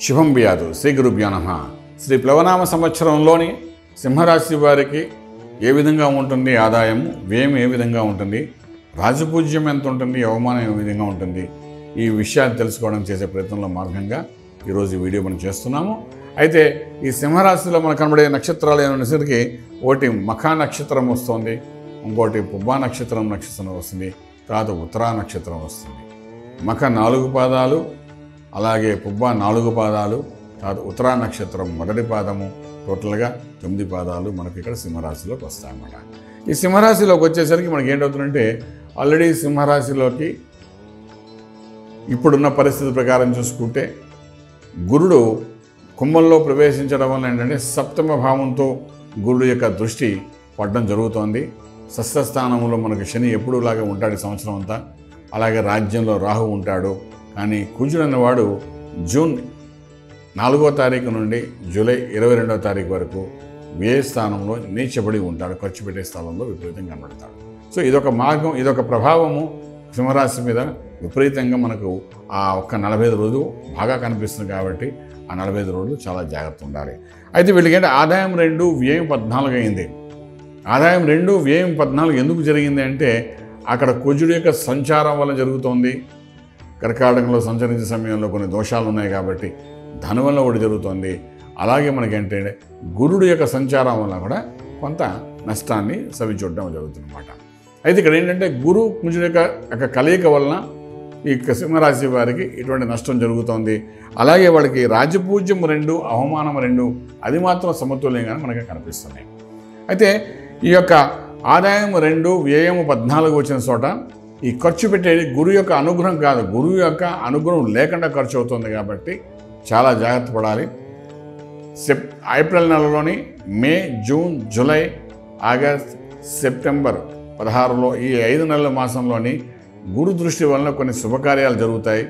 శుభం వ్యాధు శ్రీ గురుభ్యో నమ. శ్రీ ప్లవనామ సంవత్సరంలోని సింహరాశి వారికి ఏ విధంగా ఉంటుంది ఆదాయం? వ్యయం ఏ విధంగా ఉంటుంది? రాజపూజ్యం ఎంత ఉంటుంది? అవమానం ఏ విధంగా ఉంటుంది? ఈ విషయాలు తెలుసుకోవడం చేసే ప్రయత్నంలో మార్గంగా ఈరోజు ఈ వీడియో మనం చేస్తున్నాము. అయితే ఈ సింహరాశిలో మనకు కనబడే నక్షత్రాలు ఏమనేసరికి ఒకటి మఖా నక్షత్రం వస్తుంది ఇంకోటి పుబ్బా నక్షత్రం నక్షత్రం వస్తుంది తర్వాత ఉత్తరా నక్షత్రం వస్తుంది. మఖ నాలుగు పాదాలు అలాగే పుబ్బ నాలుగు పాదాలు తర్వాత ఉత్తరా నక్షత్రం మొదటి పాదము టోటల్గా తొమ్మిది పాదాలు మనకి ఇక్కడ సింహరాశిలోకి వస్తాయన్నమాట. ఈ సింహరాశిలోకి వచ్చేసరికి మనకి ఏంటవుతుందంటే ఆల్రెడీ సింహరాశిలోకి ఇప్పుడున్న పరిస్థితి ప్రకారం చూసుకుంటే గురుడు కుంభంలో ప్రవేశించడం వల్ల ఏంటంటే సప్తమ భావంతో గురుడు యొక్క దృష్టి పడడం జరుగుతోంది. సస్యస్థానంలో మనకు శని ఎప్పుడూలాగా ఉంటాడు సంవత్సరం అంతా. అలాగే రాజ్యంలో రాహు ఉంటాడు. కానీ కుజుడు అన్నవాడు జూన్ నాలుగో తారీఖు నుండి జూలై ఇరవై రెండవ తారీఖు వరకు వ్యయ స్థానంలో నీచబడి ఉంటాడు ఖర్చు పెట్టే స్థలంలో విపరీతంగా కనబడతాడు. సో ఇదొక మార్గం ఇదొక ప్రభావము. సింహరాశి మీద విపరీతంగా మనకు ఆ ఒక్క నలభై ఐదు రోజులు బాగా కనిపిస్తుంది కాబట్టి ఆ నలభై ఐదు రోజులు చాలా జాగ్రత్త ఉండాలి. అయితే వీళ్ళకి ఆదాయం రెండు వ్యయం పద్నాలుగు అయింది. ఆదాయం రెండు వ్యయం పద్నాలుగు ఎందుకు జరిగింది అంటే అక్కడ కుజుడు యొక్క సంచారం వల్ల జరుగుతోంది. కర్కాటకంలో సంచరించే సమయంలో కొన్ని దోషాలు ఉన్నాయి కాబట్టి ధనం వల్ల ఒకటి జరుగుతోంది. అలాగే మనకేంటే గురుడు యొక్క సంచారం వల్ల కూడా కొంత నష్టాన్ని సవిచూడడం జరుగుతుందన్నమాట. అయితే ఇక్కడ ఏంటంటే గురు కుజుడు యొక్క యొక్క కలయిక వలన ఈ సింహరాశి వారికి ఇటువంటి నష్టం జరుగుతోంది. అలాగే వాళ్ళకి రాజపూజ్యం రెండు అవమానం రెండు అది మాత్రం సమతుల్యంగా మనకి కనిపిస్తున్నాయి. అయితే ఈ యొక్క ఆదాయం రెండు వ్యయం పద్నాలుగు వచ్చిన చోట ఈ ఖర్చు పెట్టేది గురువు యొక్క అనుగ్రహం కాదు. గురువు యొక్క అనుగ్రహం లేకుండా ఖర్చు అవుతుంది కాబట్టి చాలా జాగ్రత్త పడాలి. సెప్ April నెలలోని May June July August September పదహారులో ఈ ఐదు నెలల మాసంలోని గురు దృష్టి వలన కొన్ని శుభకార్యాలు జరుగుతాయి.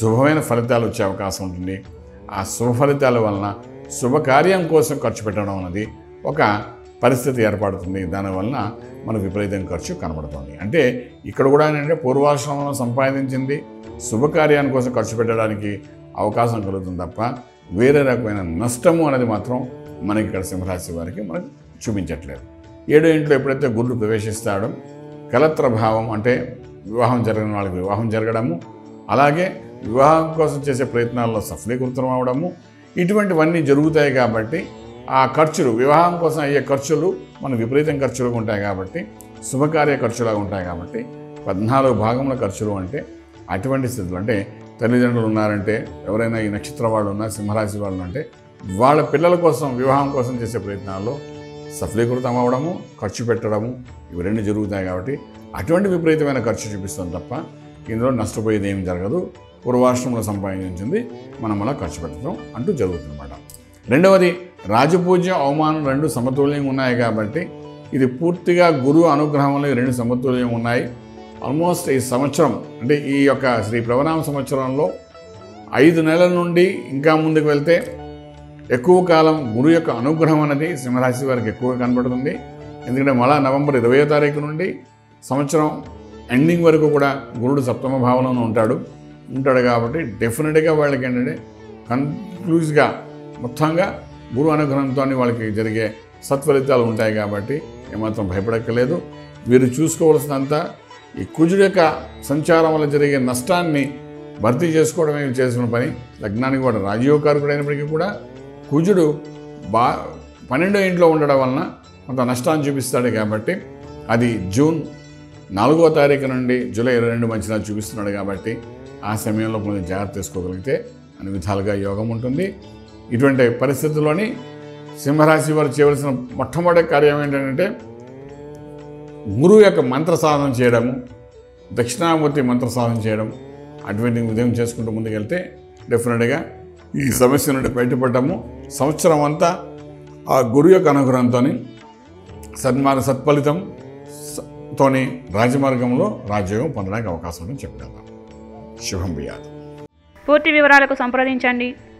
శుభమైన ఫలితాలు వచ్చే అవకాశం ఉంటుంది. ఆ శుభ ఫలితాల వలన శుభకార్యం కోసం ఖర్చు పెట్టడం అన్నది ఒక పరిస్థితి ఏర్పడుతుంది. దానివలన మన విపరీతం ఖర్చు కనబడుతుంది. అంటే ఇక్కడ కూడా ఏంటంటే పూర్వాశ్రమంలో సంపాదించింది. శుభకార్యాని కోసం ఖర్చు పెట్టడానికి అవకాశం కలుగుతుంది తప్ప వేరే రకమైన నష్టము అనేది మాత్రం మనకి ఇక్కడ సింహరాశి వారికి మనకు చూపించట్లేదు. ఏడో ఇంట్లో ఎప్పుడైతే గురుడు ప్రవేశిస్తాడో కలత్ర భావం అంటే వివాహం జరిగిన వాళ్ళకి వివాహం జరగడము అలాగే వివాహం కోసం చేసే ప్రయత్నాల్లో సఫలీకృతం అవడము ఇటువంటివన్నీ జరుగుతాయి కాబట్టి ఆ ఖర్చులు వివాహం కోసం అయ్యే ఖర్చులు మన విపరీతం ఖర్చులుగా ఉంటాయి కాబట్టి శుభకార్య ఖర్చులుగా ఉంటాయి కాబట్టి పద్నాలుగు భాగముల ఖర్చులు అంటే అటువంటి స్థితులు. అంటే తల్లిదండ్రులు ఉన్నారంటే ఎవరైనా ఈ నక్షత్ర వాళ్ళు ఉన్నా సింహరాశి వాళ్ళు అంటే వాళ్ళ పిల్లల కోసం వివాహం కోసం చేసే ప్రయత్నాల్లో సఫలీకృతం అవ్వడము ఖర్చు పెట్టడము ఇవి రెండు జరుగుతాయి కాబట్టి అటువంటి విపరీతమైన ఖర్చు చూపిస్తుంది తప్ప ఇందులో నష్టపోయేది ఏం జరగదు. పూర్వాశ్రమంలో సంపాదించింది మనం అలా ఖర్చు పెట్టడం అంటూ జరుగుతుందన్నమాట. రెండవది రాజపూజ్యం అవమానం రెండు సమతుల్యంగా ఉన్నాయి కాబట్టి ఇది పూర్తిగా గురువు అనుగ్రహం రెండు సమతుల్యం ఉన్నాయి. ఆల్మోస్ట్ ఈ సంవత్సరం అంటే ఈ యొక్క శ్రీ ప్లవనామ సంవత్సరంలో ఐదు నెలల నుండి ఇంకా ముందుకు వెళ్తే ఎక్కువ కాలం గురువు యొక్క అనుగ్రహం అనేది సింహరాశి వారికి ఎక్కువగా కనబడుతుంది. ఎందుకంటే మళ్ళా నవంబర్ ఇరవయో తారీఖు నుండి సంవత్సరం ఎండింగ్ వరకు కూడా గురుడు సప్తమ భావంలోనే ఉంటాడు. ఉంటాడు కాబట్టి డెఫినెట్గా వాళ్ళకి ఏంటంటే కన్క్లూజ్గా మొత్తంగా గురువు అనుగ్రహంతో వాళ్ళకి జరిగే సత్ఫలితాలు ఉంటాయి కాబట్టి ఏమాత్రం భయపడక్కర్లేదు. వీరు చూసుకోవాల్సినంత ఈ కుజుడు యొక్క సంచారం వల్ల జరిగే నష్టాన్ని భర్తీ చేసుకోవడమే చేసిన పని. లగ్నానికి కూడా రాజయోగకారకుడు అయినప్పటికీ కూడా కుజుడు బా పన్నెండో ఇంట్లో ఉండడం వలన కొంత నష్టాన్ని చూపిస్తాడు కాబట్టి అది జూన్ నాలుగో తారీఖు నుండి జూలై ఇరవై రెండు మధ్యన చూపిస్తున్నాడు కాబట్టి ఆ సమయంలో కొంచెం జాగ్రత్త తీసుకోగలిగితే అన్ని విధాలుగా యోగం ఉంటుంది. ఇటువంటి పరిస్థితుల్లోని సింహరాశి వారు చేయవలసిన మొట్టమొదటి కార్యం ఏంటంటే గురువు యొక్క మంత్ర సాధన చేయడము దక్షిణామూర్తి మంత్ర సాధన చేయడం అటువంటి ఉదయం చేసుకుంటూ ముందుకెళ్తే డెఫినెట్గా ఈ సమస్య నుండి బయటపడ్డాము. సంవత్సరం అంతా ఆ గురువు యొక్క అనుగ్రహంతో సన్మార్గ సత్ఫలితం తోని రాజమార్గంలో రాజ్యోగం పొందడానికి అవకాశం ఉందని చెప్పగలం శుభం బియాదు పూర్తి వివరాలకు సంప్రదించండి.